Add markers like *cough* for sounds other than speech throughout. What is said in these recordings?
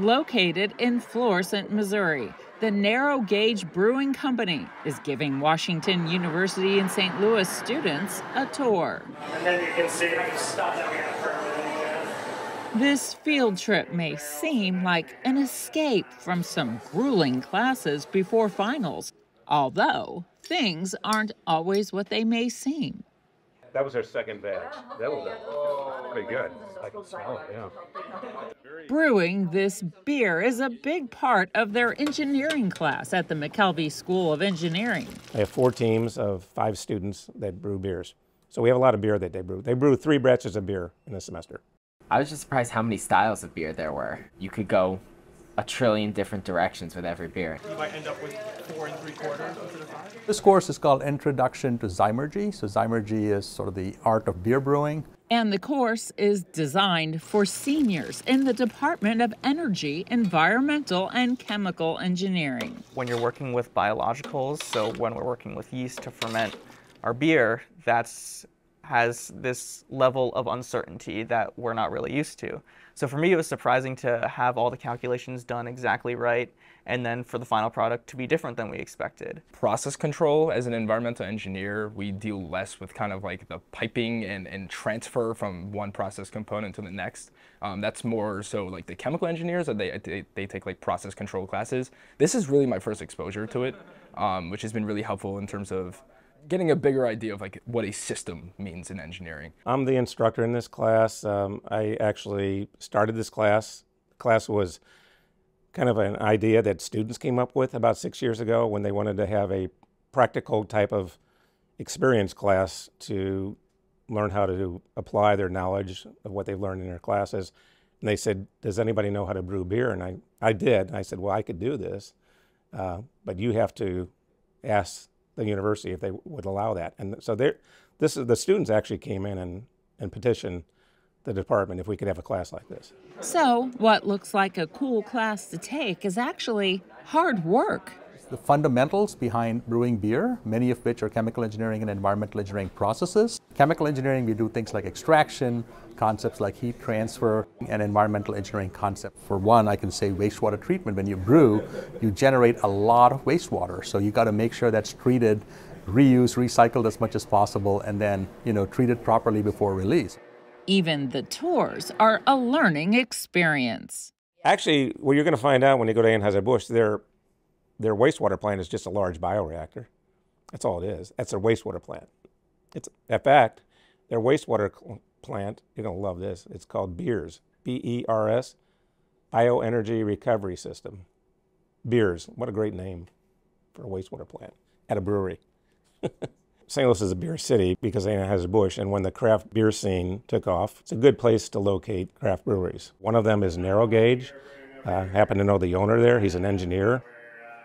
Located in Florissant, Missouri, the Narrow Gauge Brewing Company is giving Washington University in St. Louis students a tour. And then you can see the stuff that we have This field trip may seem like an escape from some grueling classes before finals, although things aren't always what they may seem. That was our second batch. That was a, pretty good. I can smell it, yeah. Brewing this beer is a big part of their engineering class at the McKelvey School of Engineering. They have four teams of five students that brew beers. So we have a lot of beer that they brew. They brew three batches of beer in a semester. I was just surprised how many styles of beer there were. You could go a trillion different directions with every beer. You might end up with four and three quarters instead of five. This course is called Introduction to Zymurgy. So Zymurgy is sort of the art of beer brewing. And the course is designed for seniors in the Department of Energy, Environmental, and Chemical Engineering. When you're working with biologicals, so when we're working with yeast to ferment our beer, that's has this level of uncertainty that we're not really used to. So for me, it was surprising to have all the calculations done exactly right and then for the final product to be different than we expected. Process control, as an environmental engineer, we deal less with kind of like the piping and, and transfer from one process component to the next. Um, that's more so like the chemical engineers, that they, they, they, take like process control classes. This is really my first exposure to it, um, which has been really helpful in terms of getting a bigger idea of like what a system means in engineering. I'm the instructor in this class. Um, I actually started this class. The class was kind of an idea that students came up with about six years ago when they wanted to have a practical type of experience class to learn how to apply their knowledge of what they've learned in their classes. And they said, does anybody know how to brew beer? And I, I did. And I said, well, I could do this, uh, but you have to ask the university if they would allow that. And so this is, the students actually came in and, and petitioned the department if we could have a class like this. So, what looks like a cool class to take is actually hard work. The fundamentals behind brewing beer, many of which are chemical engineering and environmental engineering processes. Chemical engineering, we do things like extraction, concepts like heat transfer, and environmental engineering concepts. For one, I can say wastewater treatment. When you brew, you generate a lot of wastewater. So you got to make sure that's treated, reused, recycled as much as possible, and then, you know, treated properly before release. Even the tours are a learning experience. Actually, what you're going to find out when you go to Anheuser-Busch, their, their wastewater plant is just a large bioreactor. That's all it is. That's their wastewater plant. It's, in fact, their wastewater plant, you're going to love this, it's called BEERS, B-E-R-S, Bioenergy Recovery System. BEERS, what a great name for a wastewater plant at a brewery. *laughs* St. Louis is a beer city because Anheuser-Busch, and when the craft beer scene took off, it's a good place to locate craft breweries. One of them is Narrow Gauge. Uh, happen to know the owner there. He's an engineer.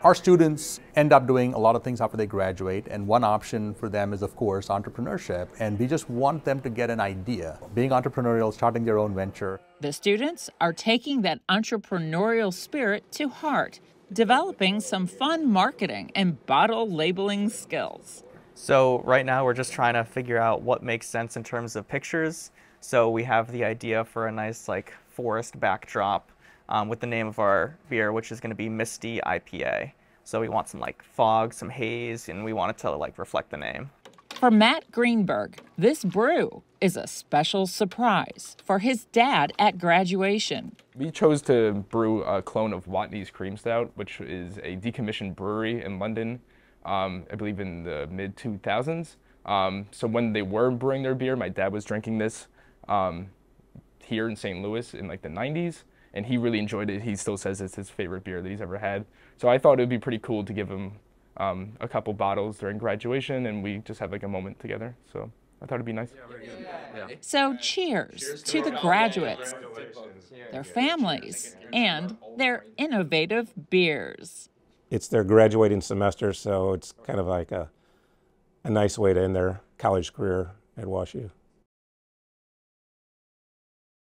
Our students end up doing a lot of things after they graduate, and one option for them is, of course, entrepreneurship. And we just want them to get an idea, being entrepreneurial, starting their own venture. The students are taking that entrepreneurial spirit to heart, developing some fun marketing and bottle labeling skills. So right now we're just trying to figure out what makes sense in terms of pictures. So we have the idea for a nice like forest backdrop um, with the name of our beer, which is going to be Misty IPA. So we want some like fog, some haze, and we want it to like reflect the name. For Matt Greenberg, this brew is a special surprise for his dad at graduation. We chose to brew a clone of Watney's Cream Stout, which is a decommissioned brewery in London um, I believe in the mid 2000s. Um, so when they were brewing their beer, my dad was drinking this um, here in St. Louis in like the 90s, and he really enjoyed it. He still says it's his favorite beer that he's ever had. So I thought it would be pretty cool to give him um, a couple bottles during graduation, and we just have like a moment together. So I thought it'd be nice. Yeah, so cheers, cheers to, to the graduates, their families, and their innovative beers it's their graduating semester, so it's kind of like a, a nice way to end their college career at WashU.